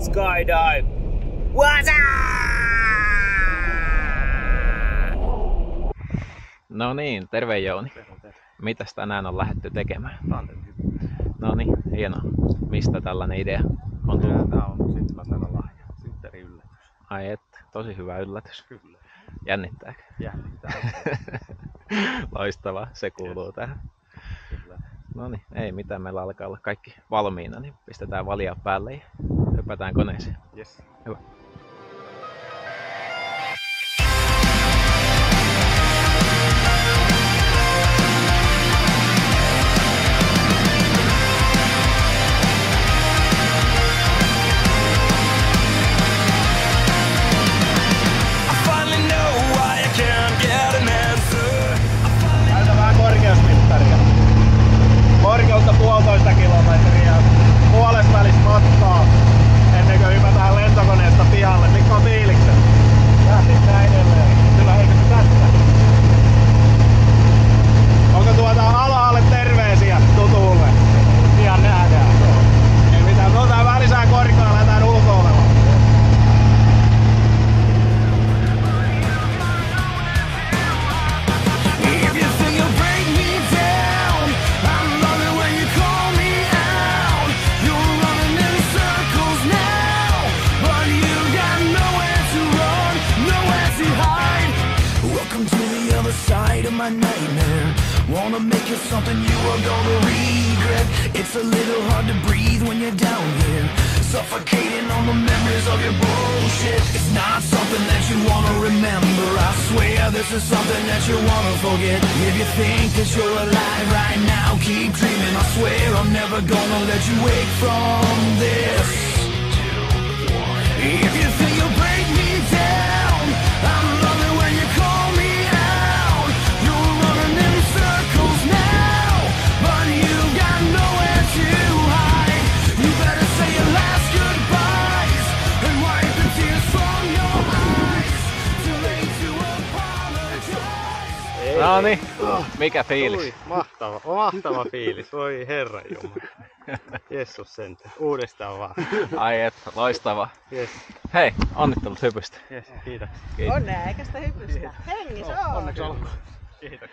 Skydive! What's No niin, terve Jouni. Mitäs tänään on lähetty tekemään? No niin, hienoa. Mistä tällainen idea on tullut? Tää on syntymäpäivän lahja. Synttäri yllätys. Ai et, tosi hyvä yllätys. Kyllä. Jännittääkö? Jännittää. Loistavaa, se kuuluu tähän. Kyllä. No niin, ei mitään, meillä alkaa olla kaikki valmiina, niin pistetään valia päälle ja hypätään koneeseen. Yes. Hyvä. Side of my nightmare. Wanna make it something you are gonna regret. It's a little hard to breathe when you're down here. Suffocating on the memories of your bullshit. It's not something that you wanna remember. I swear this is something that you wanna forget. If you think that you're alive right now, keep dreaming. I swear I'm never gonna let you wake from this. Apologize. No niin, mikä fiilis? Ui, mahtava, mahtava fiilis. Voi herra jumala. Jessus sentään. Uudestaan vaan. Ai et, loistava. Yes, Hei, onnittelut hypystä. yes, kiitos. Kiitos. Onnea eikä sitä hypystä. Hengissä on. Onneksi olkoon. Kiitos.